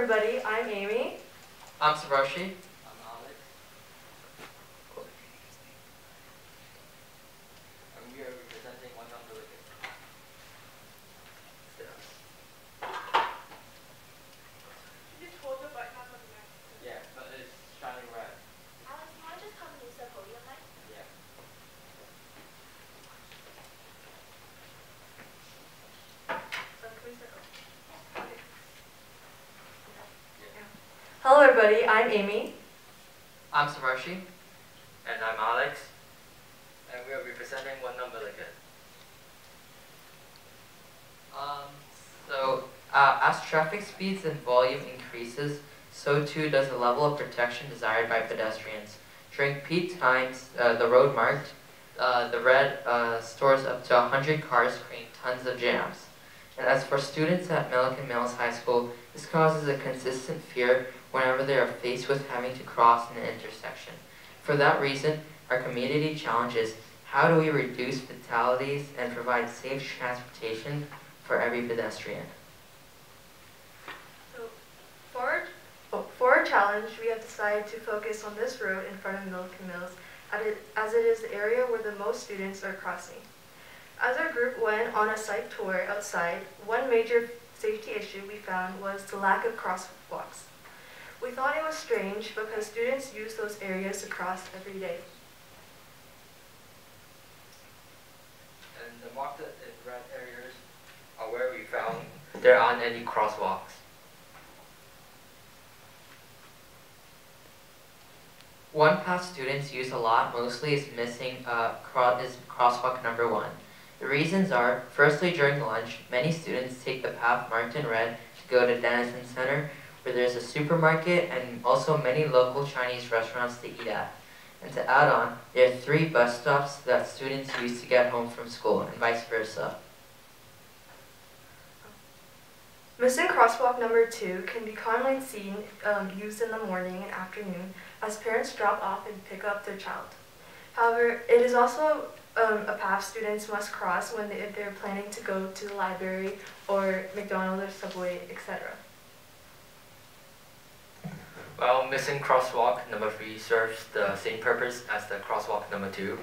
everybody, I'm Amy. I'm Saroshi. I'm Alex. And we are representing one non-delegate. You just hold the button on the mic. Yeah, but it's shining red. Alex, you want to just come and use the podium mic? Yeah. So can we start over? Hello everybody, I'm Amy. I'm Saroshi. And I'm Alex. And we are representing one non-delegate. Um, so, uh, as traffic speeds and volume increases, so too does the level of protection desired by pedestrians. During peak times, uh, the road marked, uh, the red uh, stores up to 100 cars, creating tons of jams. And as for students at Milliken Mills High School, this causes a consistent fear whenever they are faced with having to cross an intersection. For that reason, our community challenge is how do we reduce fatalities and provide safe transportation for every pedestrian? So for our, oh, for our challenge, we have decided to focus on this road in front of Milliken Mills as it, as it is the area where the most students are crossing. As our group went on a site tour outside, one major safety issue we found was the lack of crosswalks. We thought it was strange because students use those areas to cross every day. And the marked in red areas are where we found there aren't any crosswalks. One path students use a lot mostly is missing uh, cro- is crosswalk number one. The reasons are, firstly during lunch, many students take the path marked in red to go to Denison Center, where there's a supermarket and also many local Chinese restaurants to eat at. And to add on, there are three bus stops that students use to get home from school and vice versa. Missing crosswalk number two can be commonly seen um, used in the morning and afternoon as parents drop off and pick up their child. However, it is also um, a path students must cross when they, if they're planning to go to the library or McDonald's or Subway, etc. Well, missing crosswalk number three serves the same purpose as the crosswalk number two.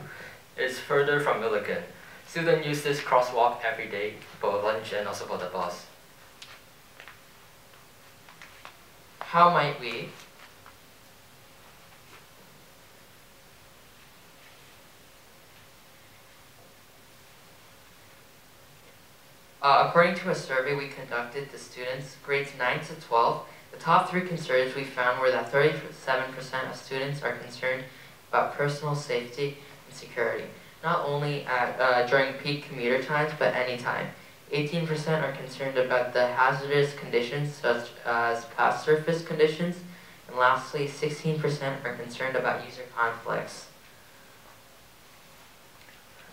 It's further from Milliken. Students use this crosswalk every day for lunch and also for the bus. How might we Uh, according to a survey we conducted to students grades 9 to 12, the top three concerns we found were that 37% of students are concerned about personal safety and security, not only at, uh, during peak commuter times, but any time. 18% are concerned about the hazardous conditions such as path surface conditions, and lastly, 16% are concerned about user conflicts.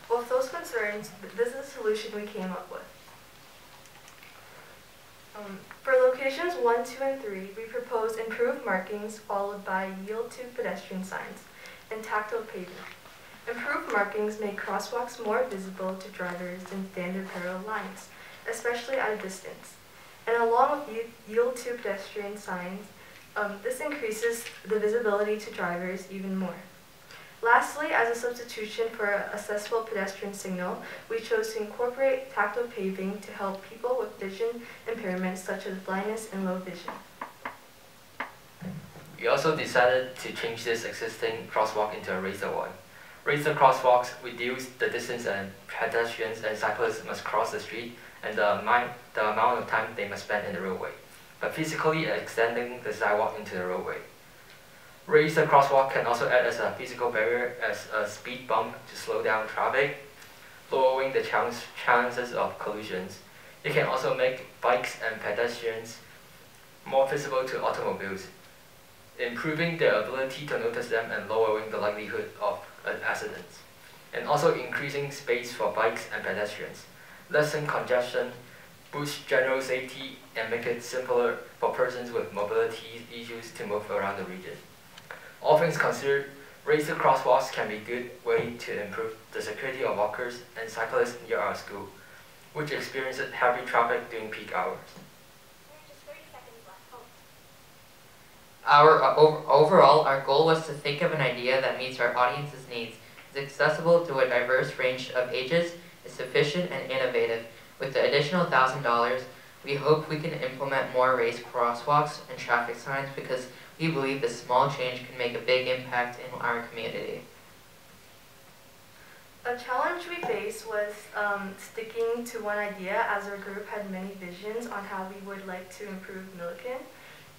With those concerns, this is the solution we came up with. Um, for locations 1, 2, and 3, we propose improved markings followed by yield to pedestrian signs and tactile paving. Improved markings make crosswalks more visible to drivers than standard parallel lines, especially at a distance. And along with yield to pedestrian signs, um, this increases the visibility to drivers even more. Lastly, as a substitution for a accessible pedestrian signal, we chose to incorporate tactile paving to help people with vision impairments such as blindness and low vision. We also decided to change this existing crosswalk into a razor one. Razor crosswalks reduce the distance that pedestrians and cyclists must cross the street and the amount, the amount of time they must spend in the roadway, but physically extending the sidewalk into the roadway. Razor crosswalk can also act as a physical barrier as a speed bump to slow down traffic, lowering the chance, chances of collisions. It can also make bikes and pedestrians more visible to automobiles, improving their ability to notice them and lowering the likelihood of accidents, and also increasing space for bikes and pedestrians, lessen congestion, boost general safety, and make it simpler for persons with mobility issues to move around the region. All things considered, razor crosswalks can be a good way to improve the security of walkers and cyclists near our school, which experiences heavy traffic during peak hours. There are just 30 seconds left. Our uh, ov- overall, our goal was to think of an idea that meets our audience's needs, is accessible to a diverse range of ages, is sufficient and innovative. With the additional thousand dollars, we hope we can implement more raised crosswalks and traffic signs because we believe this small change can make a big impact in our community. A challenge we faced was um, sticking to one idea as our group had many visions on how we would like to improve Milliken.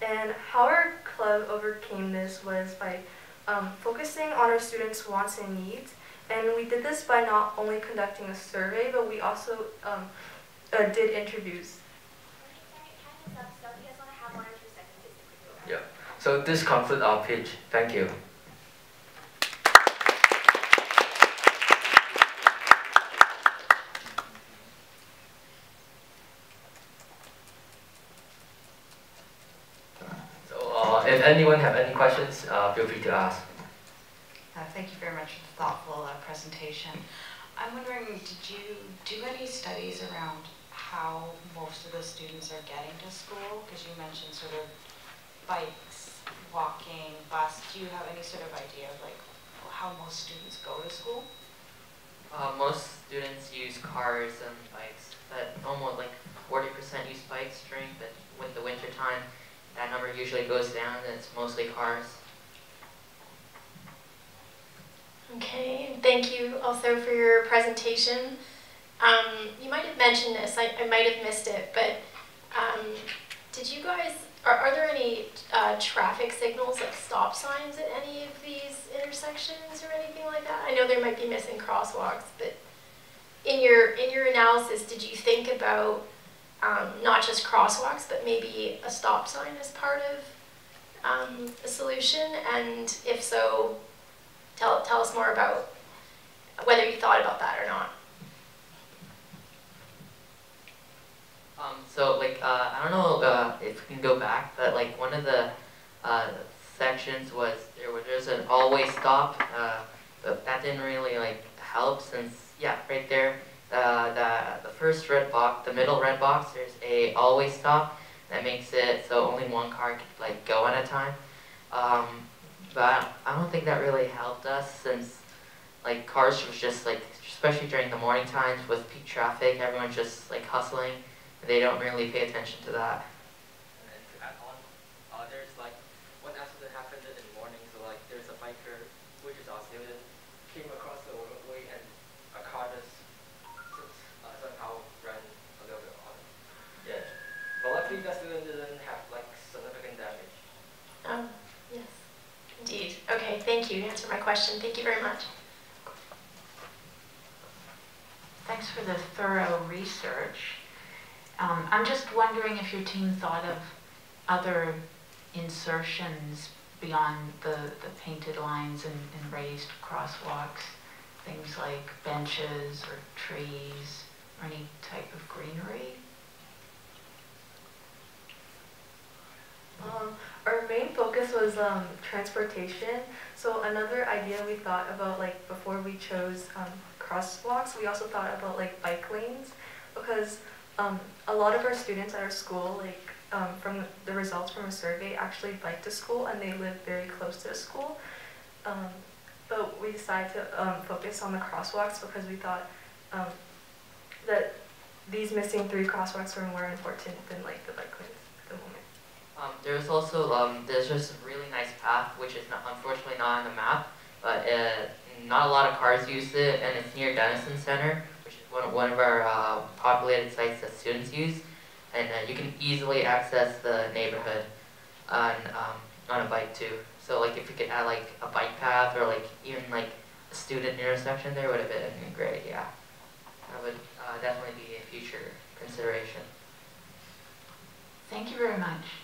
And how our club overcame this was by um, focusing on our students' wants and needs. And we did this by not only conducting a survey, but we also um, uh, did interviews. Sorry, time is up, so if you guys want to have one or two seconds, just a quick go around. Yeah. So this concludes our pitch. Thank you. So uh, if anyone have any questions, uh, feel free to ask. Uh, Thank you very much for the thoughtful uh, presentation. I'm wondering, did you do any studies around how most of the students are getting to school? Because you mentioned sort of bikes, walking, bus. Do you have any sort of idea of like how most students go to school? Uh, most students use cars and bikes, but almost like 40% use bikes during the, with the winter time. That number usually goes down and it's mostly cars. Okay, thank you also for your presentation. Um, you might have mentioned this, I, I might have missed it, but um, did you guys, are, are there any uh, traffic signals, like stop signs at any of these intersections or anything like that? I know there might be missing crosswalks, but in your, in your analysis, did you think about um, not just crosswalks, but maybe a stop sign as part of um, a solution? And if so, tell, tell us more about whether you thought about that or not. Um, so like uh, I don't know uh, if we can go back, but like one of the uh, sections was there was there's an stop, uh, but that didn't really like help since yeah right there uh, the the first red box the middle red box there's a all-way stop that makes it so only one car can like go at a time. Um, but I don't think that really helped us since like cars was just like especially during the morning times with peak traffic everyone's just like hustling they don't really pay attention to that. And to add on, there's like one accident happened in the morning. So like there's a biker, which is Australian, came across the roadway and a car just uh, somehow ran a little bit on. it. Yeah, but luckily that student didn't have like significant damage. Um, yes, indeed. Okay, thank you. You answered my question. Thank you very much. Thanks for the thorough research. Um, I'm just wondering if your team thought of other insertions beyond the, the painted lines and, and raised crosswalks, things like benches or trees or any type of greenery? Um, our main focus was um, transportation. So another idea we thought about, like before we chose um, crosswalks, we also thought about like bike lanes because um, a lot of our students at our school, like um, from the results from a survey, actually bike to school and they live very close to the school. Um, but we decided to um, focus on the crosswalks because we thought um, that these missing three crosswalks were more important than like the bike lanes at the moment. Um, there's also um, there's just a really nice path which is not, unfortunately not on the map, but uh, not a lot of cars use it, and it's near Denison Center, which is one of, one of our uh, populated sites that students use, and uh, you can easily access the neighborhood on um, on a bike too. So like if we could add like a bike path or like even like a student intersection there would have been great. Yeah, that would uh, definitely be a future consideration. Thank you very much.